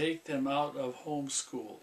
take them out of homeschool.